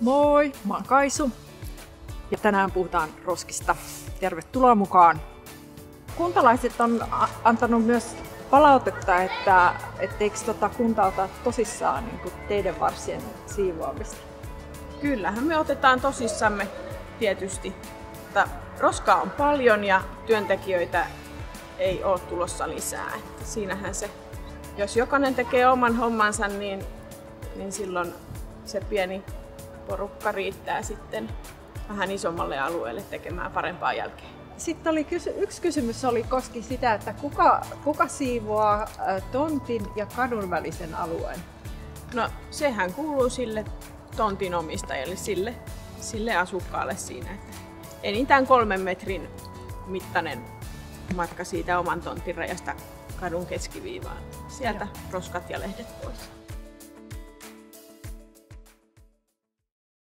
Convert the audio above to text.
Moi, mä oon Kaisu ja tänään puhutaan roskista. Tervetuloa mukaan. Kuntalaiset on antanut myös palautetta, että etteikö tota kunta ota tosissaan niin teidän varsien siivoamista. Kyllähän me otetaan tosissamme tietysti. Mutta roskaa on paljon ja työntekijöitä ei ole tulossa lisää. Että siinähän se, jos jokainen tekee oman hommansa, niin, niin silloin se pieni porukka riittää sitten vähän isommalle alueelle tekemään parempaa jälkeen. Sitten oli kysy- yksi kysymys oli koski sitä, että kuka, kuka siivoaa tontin ja kadun välisen alueen? No sehän kuuluu sille tontin omistajalle, sille, sille asukkaalle siinä. Että enintään kolmen metrin mittainen matka siitä oman tontin rajasta kadun keskiviivaan. Sieltä Joo. roskat ja lehdet pois.